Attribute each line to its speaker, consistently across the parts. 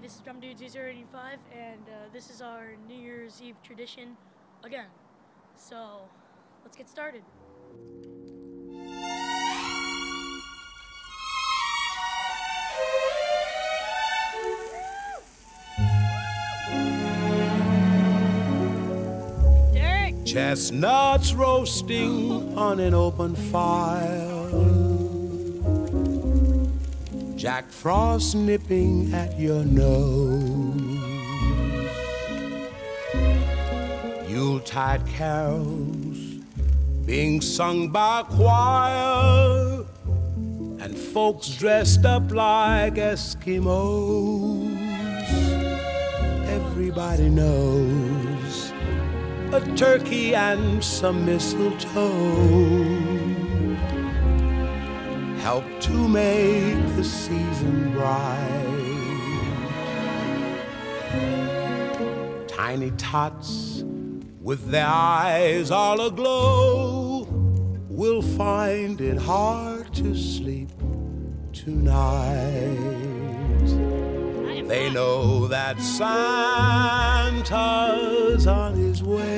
Speaker 1: I'm Dude085, and uh, this is our New Year's Eve tradition again. So, let's get started. Derek!
Speaker 2: Chestnuts roasting on an open fire. Jack Frost nipping at your nose. Yuletide carols being sung by choir. And folks dressed up like Eskimos. Everybody knows a turkey and some mistletoe help to make the season bright. Tiny tots with their eyes all aglow will find it hard to sleep tonight. They know that Santa's on his way.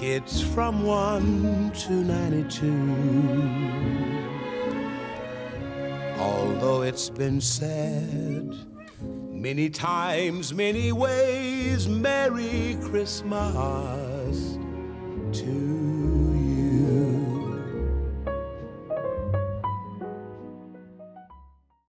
Speaker 2: kids from 1 to 92. Although it's been said many times, many ways, Merry Christmas to